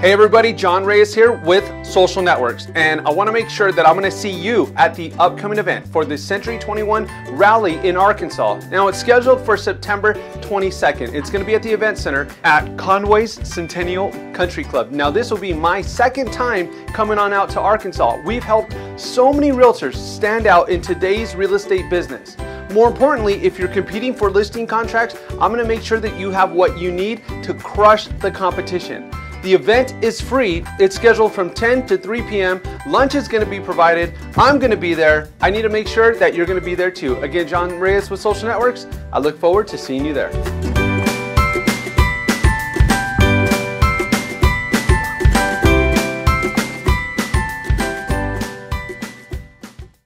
Hey everybody, John Reyes here with Social NetworX, and I want to make sure that I'm going to see you at the upcoming event for the Century 21 Rally in Arkansas. Now it's scheduled for September 22nd. It's going to be at the Event Center at Conway's Centennial Country Club. Now this will be my second time coming on out to Arkansas. We've helped so many realtors stand out in today's real estate business. More importantly, if you're competing for listing contracts, I'm going to make sure that you have what you need to crush the competition. The event is free. It's scheduled from 10 to 3 p.m. Lunch is going to be provided. I'm going to be there. I need to make sure that you're going to be there too. Again, John Reyes with Social NetworX. I look forward to seeing you there.